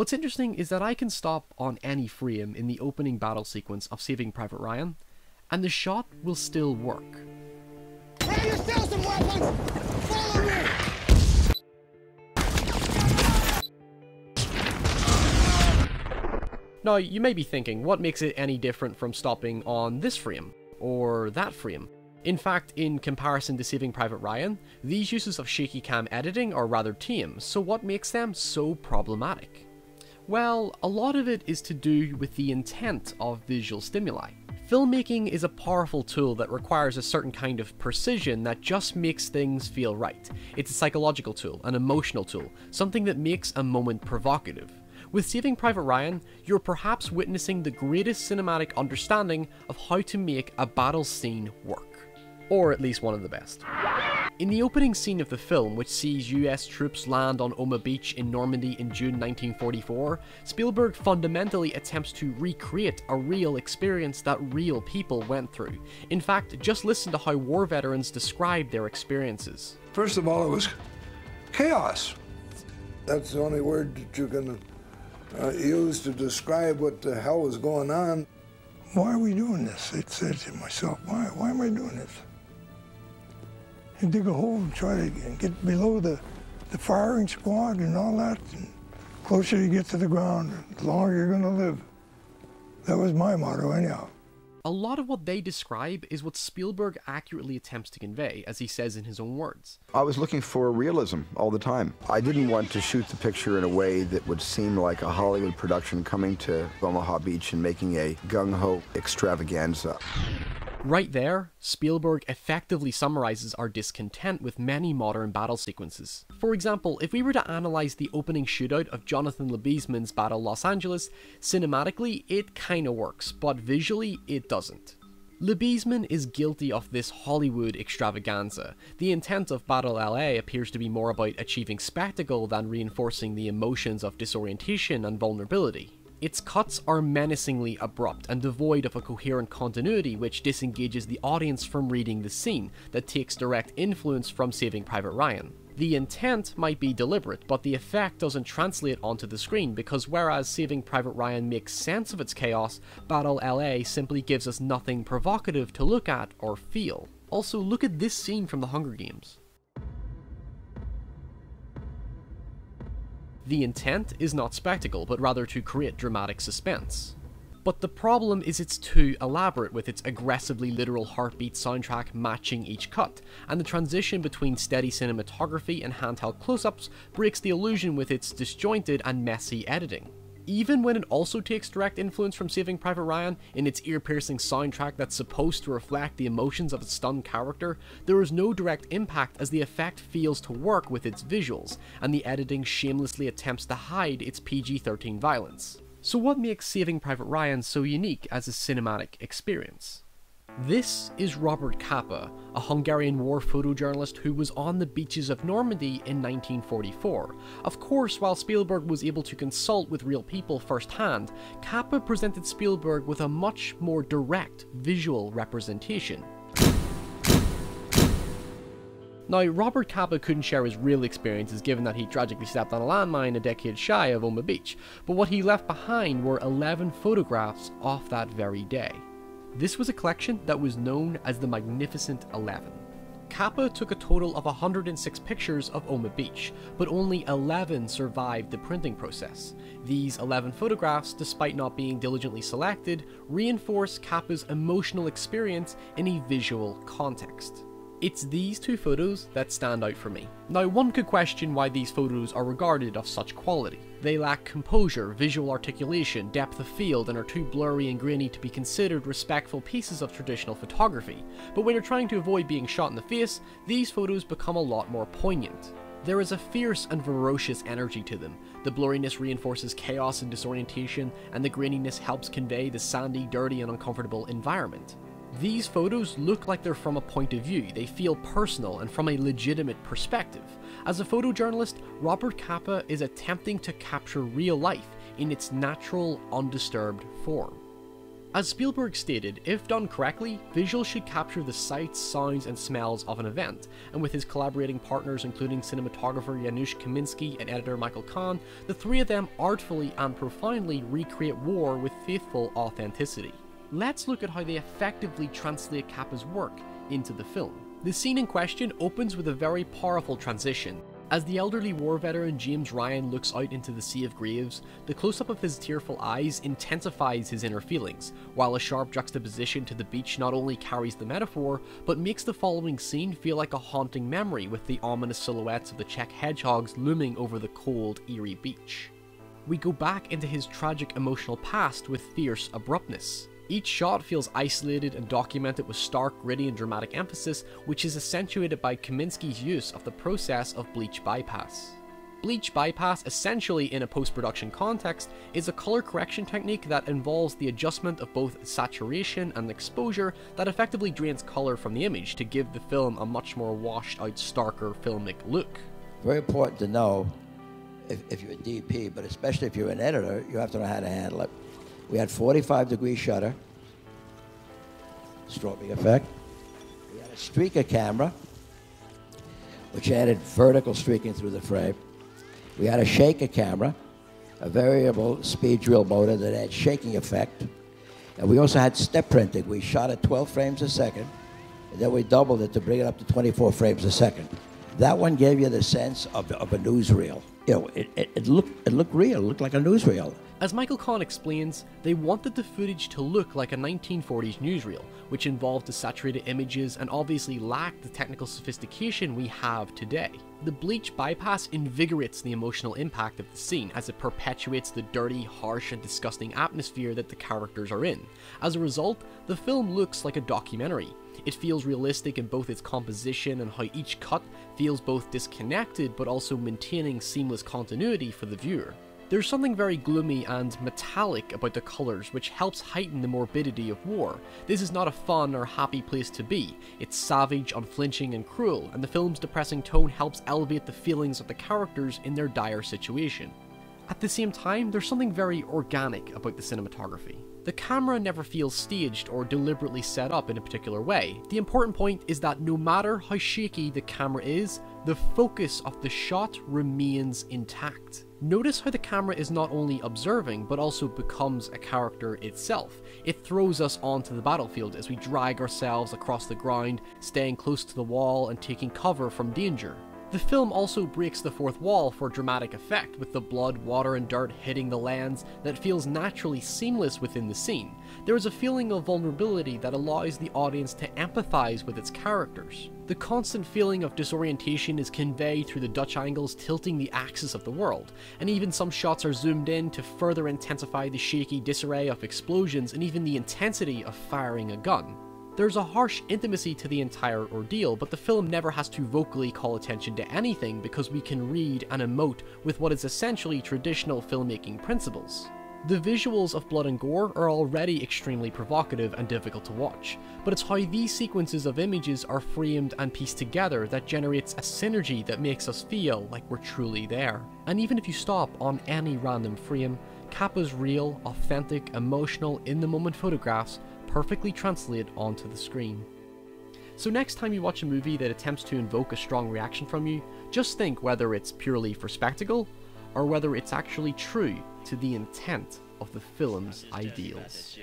What's interesting is that I can stop on any frame in the opening battle sequence of Saving Private Ryan, and the shot will still work. Have yourself some weapons! Follow me! Now, you may be thinking, what makes it any different from stopping on this frame, or that frame? In fact, in comparison to Saving Private Ryan, these uses of shaky cam editing are rather tame, so what makes them so problematic? Well, a lot of it is to do with the intent of visual stimuli. Filmmaking is a powerful tool that requires a certain kind of precision that just makes things feel right. It's a psychological tool, an emotional tool, something that makes a moment provocative. With Saving Private Ryan, you're perhaps witnessing the greatest cinematic understanding of how to make a battle scene work. Or at least one of the best. In the opening scene of the film, which sees US troops land on Omaha Beach in Normandy in June 1944, Spielberg fundamentally attempts to recreate a real experience that real people went through. In fact, just listen to how war veterans describe their experiences. First of all, it was chaos. That's the only word that you can uh, use to describe what the hell was going on. Why are we doing this? I said to myself, why, why am I doing this? You dig a hole and try to get below the, the firing squad and all that. And closer you get to the ground, the longer you're going to live. That was my motto, anyhow. A lot of what they describe is what Spielberg accurately attempts to convey, as he says in his own words. I was looking for realism all the time. I didn't want to shoot the picture in a way that would seem like a Hollywood production coming to Omaha Beach and making a gung ho extravaganza. Right there, Spielberg effectively summarizes our discontent with many modern battle sequences. For example, if we were to analyze the opening shootout of Jonathan Liebesman's Battle Los Angeles, cinematically it kinda works, but visually it doesn't. Liebesman is guilty of this Hollywood extravaganza. The intent of Battle LA appears to be more about achieving spectacle than reinforcing the emotions of disorientation and vulnerability. Its cuts are menacingly abrupt and devoid of a coherent continuity which disengages the audience from reading the scene, that takes direct influence from Saving Private Ryan. The intent might be deliberate, but the effect doesn't translate onto the screen because whereas Saving Private Ryan makes sense of its chaos, Battle LA simply gives us nothing provocative to look at or feel. Also, look at this scene from The Hunger Games. The intent is not spectacle, but rather to create dramatic suspense. But the problem is it's too elaborate with its aggressively literal heartbeat soundtrack matching each cut, and the transition between steady cinematography and handheld close-ups breaks the illusion with its disjointed and messy editing even when it also takes direct influence from Saving Private Ryan in its ear-piercing soundtrack that's supposed to reflect the emotions of its stunned character, there is no direct impact as the effect feels to work with its visuals, and the editing shamelessly attempts to hide its PG-13 violence. So what makes Saving Private Ryan so unique as a cinematic experience? This is Robert Capa, a Hungarian war photojournalist who was on the beaches of Normandy in 1944. Of course, while Spielberg was able to consult with real people firsthand, Capa presented Spielberg with a much more direct visual representation. Now, Robert Capa couldn't share his real experiences given that he tragically stepped on a landmine a decade shy of Omaha Beach, but what he left behind were 11 photographs off that very day. This was a collection that was known as the Magnificent Eleven. Capa took a total of 106 pictures of Omaha Beach, but only 11 survived the printing process. These 11 photographs, despite not being diligently selected, reinforce Capa's emotional experience in a visual context. It's these two photos that stand out for me. Now, one could question why these photos are regarded of such quality. They lack composure, visual articulation, depth of field, and are too blurry and grainy to be considered respectful pieces of traditional photography. But when you're trying to avoid being shot in the face, these photos become a lot more poignant. There is a fierce and ferocious energy to them. The blurriness reinforces chaos and disorientation, and the graininess helps convey the sandy, dirty, and uncomfortable environment. These photos look like they're from a point of view, they feel personal and from a legitimate perspective. As a photojournalist, Robert Capa is attempting to capture real life in its natural, undisturbed form. As Spielberg stated, if done correctly, visuals should capture the sights, sounds, and smells of an event, and with his collaborating partners including cinematographer Janusz Kaminski and editor Michael Kahn, the three of them artfully and profoundly recreate war with faithful authenticity. Let's look at how they effectively translate Capa's work into the film. The scene in question opens with a very powerful transition, as the elderly war veteran James Ryan looks out into the sea of graves, the close up of his tearful eyes intensifies his inner feelings, while a sharp juxtaposition to the beach not only carries the metaphor, but makes the following scene feel like a haunting memory with the ominous silhouettes of the Czech hedgehogs looming over the cold, eerie beach. We go back into his tragic emotional past with fierce abruptness. Each shot feels isolated and documented with stark, gritty, and dramatic emphasis, which is accentuated by Kaminski's use of the process of bleach bypass. Bleach bypass, essentially in a post production context, is a color correction technique that involves the adjustment of both saturation and exposure that effectively drains color from the image to give the film a much more washed out, starker filmic look. Very important to know if, if you're a DP, but especially if you're an editor, you have to know how to handle it. We had 45 degree shutter, strobing effect. We had a streaker camera, which added vertical streaking through the frame. We had a shaker camera, a variable speed drill motor that had shaking effect. And we also had step printing. We shot at 12 frames a second, and then we doubled it to bring it up to 24 frames a second. That one gave you the sense of, of a newsreel. You know, it, it, it, looked, it looked real, it looked like a newsreel. As Michael Kahn explains, they wanted the footage to look like a 1940s newsreel, which involved the saturated images and obviously lacked the technical sophistication we have today. The bleach bypass invigorates the emotional impact of the scene as it perpetuates the dirty, harsh, and disgusting atmosphere that the characters are in. As a result, the film looks like a documentary. It feels realistic in both its composition and how each cut feels both disconnected but also maintaining seamless continuity for the viewer. There's something very gloomy and metallic about the colours which helps heighten the morbidity of war. This is not a fun or happy place to be. It's savage, unflinching and cruel, and the film's depressing tone helps elevate the feelings of the characters in their dire situation. At the same time, there's something very organic about the cinematography. The camera never feels staged or deliberately set up in a particular way. The important point is that no matter how shaky the camera is, the focus of the shot remains intact. Notice how the camera is not only observing, but also becomes a character itself. It throws us onto the battlefield as we drag ourselves across the ground, staying close to the wall and taking cover from danger. The film also breaks the fourth wall for dramatic effect, with the blood, water, and dirt hitting the lens that feels naturally seamless within the scene. There is a feeling of vulnerability that allows the audience to empathize with its characters. The constant feeling of disorientation is conveyed through the Dutch angles tilting the axis of the world, and even some shots are zoomed in to further intensify the shaky disarray of explosions and even the intensity of firing a gun. There's a harsh intimacy to the entire ordeal, but the film never has to vocally call attention to anything because we can read and emote with what is essentially traditional filmmaking principles. The visuals of blood and gore are already extremely provocative and difficult to watch, but it's how these sequences of images are framed and pieced together that generates a synergy that makes us feel like we're truly there. And even if you stop on any random frame, Capa's real, authentic, emotional, in the moment photographs perfectly translate onto the screen. So next time you watch a movie that attempts to invoke a strong reaction from you, just think whether it's purely for spectacle, or whether it's actually true to the intent of the film's ideals.